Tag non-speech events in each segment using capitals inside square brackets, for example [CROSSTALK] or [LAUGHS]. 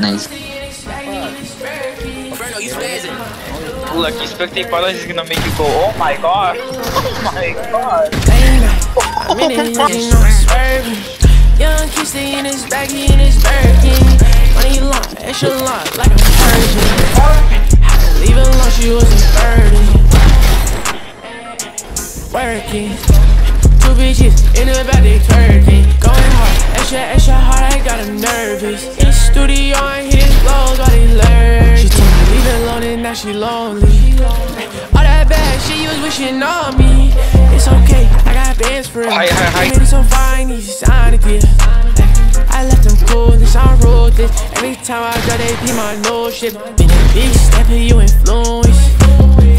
Nice. Bruno, you spazzing. Look, you spectate pilot is gonna make you go, oh my god. [LAUGHS] Oh my god. I'm in it, you know, swerving. Young kid stay in his baggy in his Birkin. Money lot, extra long, like a Persian. Had to leave alone, she was a burden. Working. Two bitches in the back, they twerking. Going she lonely. All that bad you was wishing on me. It's okay, I got for it. Hi, hi, hi. Made it so fine, he's sign a. I left them cool, this on road this. Every time I got they be my nose shit. Been a big step in you influence.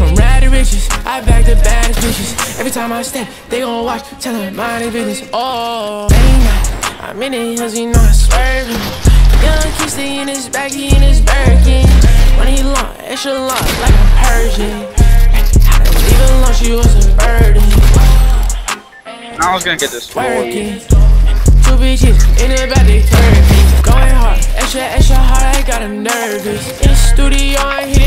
From rad to riches, I back the baddest bitches. Every time I step, they gon' watch, tell them mind their business. Oh, I? I'm in the hills, you know I'm swerving. Young kid stay in his baggy in his Birkin. Money long, extra like a Persian. Had to leave alone, she was a burden. I was gonna get this. Working. Two bitches in the back, they twerking. Going hard, extra, extra hard, I got them nervous. In the studio, I hit